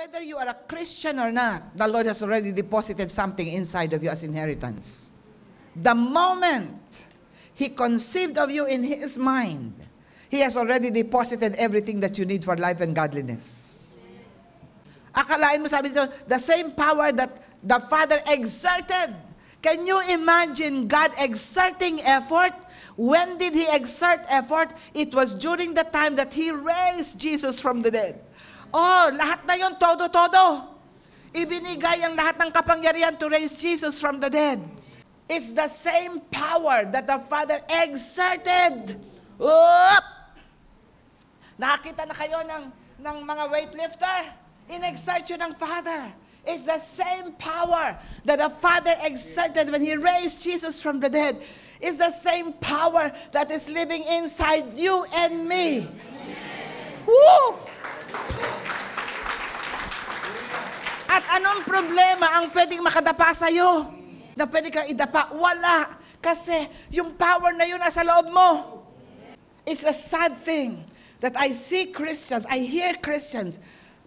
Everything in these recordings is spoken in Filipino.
Whether you are a Christian or not, the Lord has already deposited something inside of you as inheritance. The moment He conceived of you in His mind, He has already deposited everything that you need for life and godliness. Akalain mo sabi the same power that the Father exerted. Can you imagine God exerting effort? When did He exert effort? It was during the time that He raised Jesus from the dead. Oh, lahat na yon todo-todo. Ibinigay ang lahat ng kapangyarihan to raise Jesus from the dead. It's the same power that the Father exerted. Oop! Nakakita na kayo ng, ng mga weightlifter? In-exert yun ng Father. It's the same power that the Father exerted when He raised Jesus from the dead. It's the same power that is living inside you and me. Woo! Anong problema ang pwedeng makadapa sa'yo? Na pwede kang idapa? Wala. Kasi yung power na yun nasa loob mo. It's a sad thing that I see Christians, I hear Christians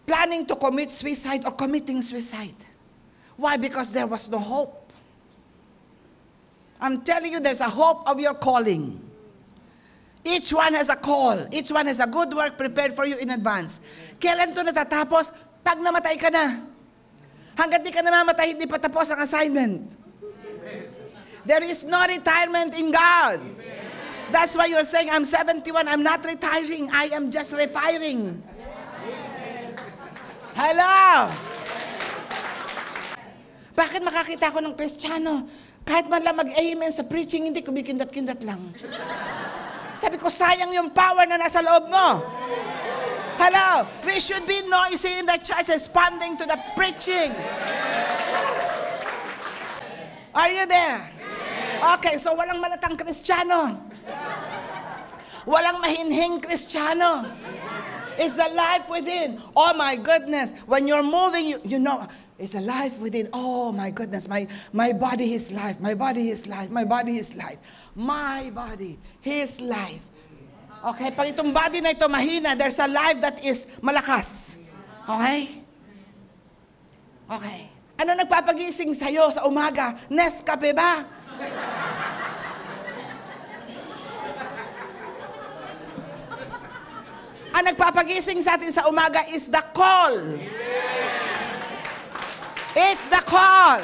planning to commit suicide or committing suicide. Why? Because there was no hope. I'm telling you, there's a hope of your calling. Each one has a call. Each one has a good work prepared for you in advance. Kailan to natatapos? Pag namatay ka na. Hanggat di ka namamatay, hindi pa tapos ang assignment. There is no retirement in God. That's why you're saying, I'm 71, I'm not retiring, I am just refiring. Hello! Bakit makakita ko ng Kristiyano? Kahit man lang mag-amen sa preaching, hindi kumikindat-kindat lang. Sabi ko, sayang yung power na nasa loob mo. Hello, we should be noisy in the church responding to the preaching. Are you there? Okay, so walang malatang Kristiyano. Walang mahinhing Kristiyano. It's the life within. Oh my goodness. When you're moving, you, you know, it's a life within. Oh my goodness. My, my body is life. My body is life. My body is life. My body, His life. Okay, pag itong body na ito mahina, there's a life that is malakas. Okay? Okay. Ano nagpapagising sa'yo sa umaga? Nescafe ba? Ang nagpapagising sa atin sa umaga is the call. It's the call.